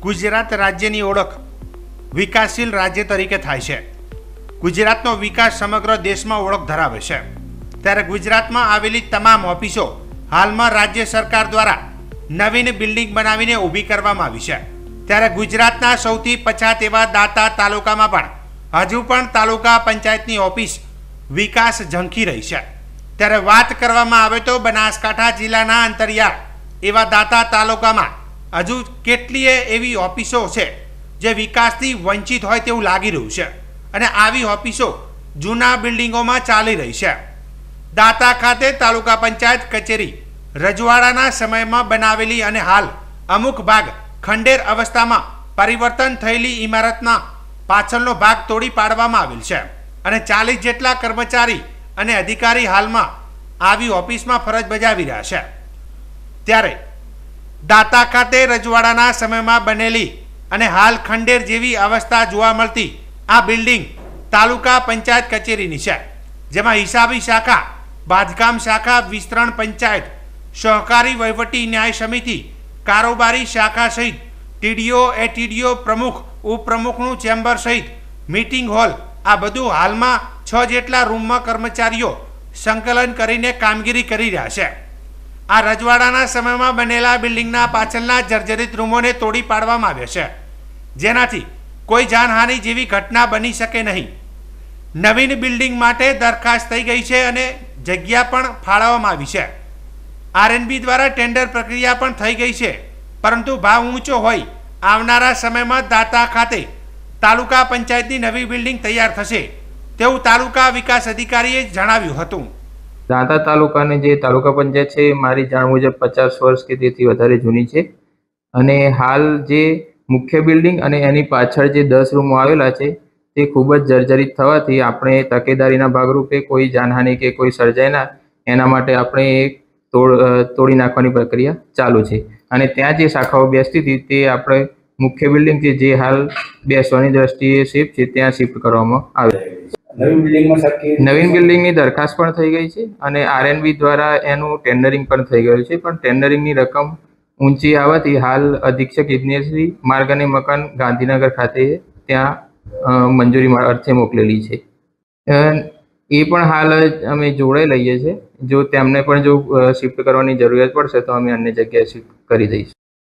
ગુજરાત રાજ્યની ઓળખ વિકાસશીલ રાજ્ય તરીકે થાય છે. ગુજરાતનો વિકાસ સમગ્ર દેશમાં ઓળખ ધરાવે છે. ત્યારે ગુજરાતમાં આવેલી તમામ ઓફિસો હાલમાં રાજ્ય સરકાર દ્વારા નવીન બિલ્ડિંગ બનાવીને ઊભી કરવામાં આવી છે. ત્યારે ગુજરાતના સૌથી પછાત એવા દાતા તાલુકામાં પણ હજુ પણ તાલુકા પંચાયતની ઓફિસ વિકાસ ઝંખી રહી છે. ત્યારે વાત કરવામાં આવે તો બનાસકાંઠા જિલ્લાના અંતરિયાળ એવા દાતા તાલુકામાં હજુ કેટલીય એવી ઓફિસો છે જે વિકાસથી વંચિત હોય તેવું લાગી રહ્યું છે. અને આવી ઓફિસો જૂના બિલ્ડિંગોમાં ચાલી રહી છે. દાતા ખાતે તાલુકા પંચાયત કચેરી રજવાડાના સમયમાં બનાવેલી અને હાલ અમુક ભાગ ખંડેર અવસ્થામાં પરિવર્તન થયેલી ઇમારતના પાછળનો ભાગ તોડી પાડવામાં આવેલ છે. અને ચાલીસ જેટલા કર્મચારી અને અધિકારી હાલમાં આવી ઓફિસમાં ફરજ બજાવી રહ્યા છે. ત્યારે દાતા ખાતે રજવાડાના સમયમાં બનેલી અને હાલ ખંડેર જેવી અવસ્થા જોવા મળતી આ બિલ્ડિંગ તાલુકા પંચાયત કચેરીની છે, જેમાં હિસાબી શાખા, બાંધકામ શાખા, વિસ્તરણ પંચાયત, સહકારી વહીવટી ન્યાય સમિતિ, કારોબારી શાખા સહિત ટીડીઓ, એટીડીઓ પ્રમુખ, ઉપપ્રમુખનું ચેમ્બર સહિત મીટિંગ હોલ આ બધું હાલમાં છ જેટલા રૂમમાં કર્મચારીઓ સંકલન કરીને કામગીરી કરી રહ્યા છે. આ રજવાડાના સમયમાં બનેલા બિલ્ડિંગના પાછળના જર્જરિત રૂમોને તોડી પાડવામાં આવ્યા છે. જેનાથી કોઈ જાનહાનિ જેવી ઘટના બની શકે નહીં. નવીન બિલ્ડિંગ માટે દરખાસ્ત થઈ ગઈ છે અને જગ્યા પણ ફાળવવામાં આવી છે. આરએનબી દ્વારા ટેન્ડર પ્રક્રિયા પણ થઈ ગઈ છે, પરંતુ ભાવ ઊંચો હોય આવનારા સમયમાં દાતા ખાતે તાલુકા પંચાયતની નવી બિલ્ડિંગ તૈયાર થશે તેવું તાલુકા વિકાસ અધિકારીએ જણાવ્યું હતું. દાંતા તાલુકાની જે તાલુકા પંચાયત છે, મારી જાણ મુજબ પચાસ વર્ષ કે તેથી વધારે જૂની છે. અને હાલ જે મુખ્ય બિલ્ડિંગ અને એની પાછળ જે દસ રૂમો આવેલા છે, તે ખૂબ જ જર્જરિત થવાથી આપણે તકેદારીના ભાગરૂપે કોઈ જાનહાનિ કે કોઈ સર્જાય ના, એના માટે આપણે તોડ તોડી નાખવાની પ્રક્રિયા ચાલુ છે. અને ત્યાં જે શાખાઓ બેસતી હતી, તે આપણે મુખ્ય બિલ્ડિંગ કે જે હાલ બેસવાની દ્રષ્ટિએ શિફ્ટ છે, ત્યાં શિફ્ટ કરવામાં આવે નવીન બિલ્ડિંગમાં સાહેબ નવીન બિલ્ડિંગની દરખાસ્ત પણ થઈ ગઈ છે અને આરએનબી દ્વારા એનું ટેન્ડરિંગ પણ થઈ ગયું છે. પણ ટેન્ડરિંગની રકમ ઊંચી આવવાથી હાલ અધિક્ષક ઇજનેરશ્રી માર્ગ અને મકાન ગાંધીનગર ખાતે ત્યાં મંજૂરી અર્થે મોકલેલી છે. એ પણ હાલ અમે જોડાઈ લઈએ છીએ જો તેમને પણ જો શિફ્ટ કરવાની જરૂરિયાત પડશે તો અમે અન્ય જગ્યાએ શિફ્ટ કરી દઈશું.